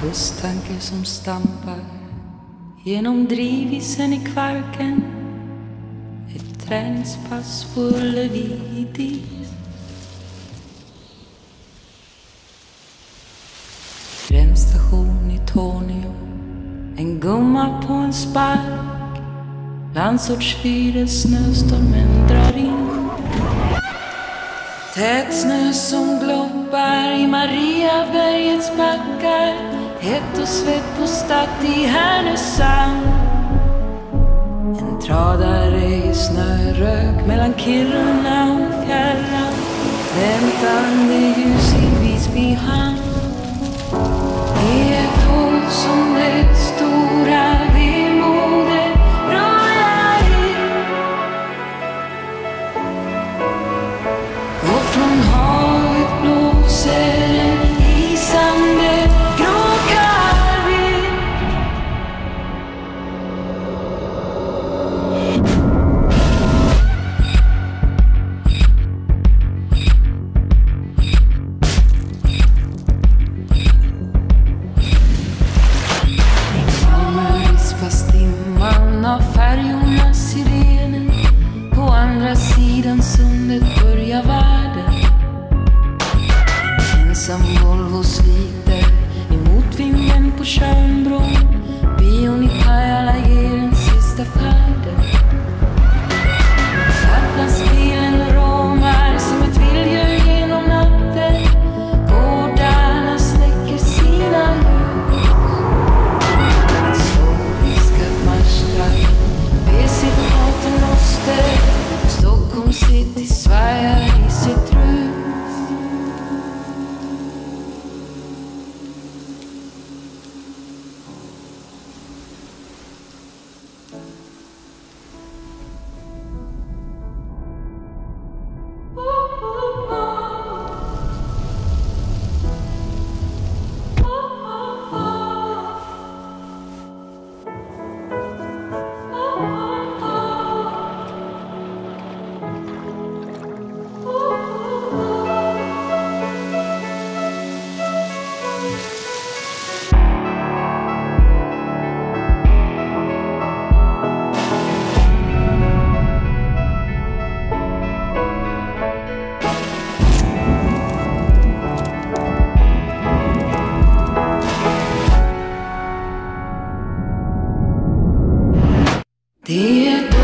Kusttankar som stampar genom drivisen i Kvarken. Ett träningspass på Ullevi i dis. Gränsstation i Tornio. En gumma på en spark. Landsortsfyren snöstormen drar in. Tät snö som gloppar i Mariabergets backar. Hett och svett på Statt i Härnösand. En tradare i snörök mellan Kiruna och fjärran. Väntande ljus i Visby hamn. ensam Volvo sliter emot vinden på Tjörnbron. The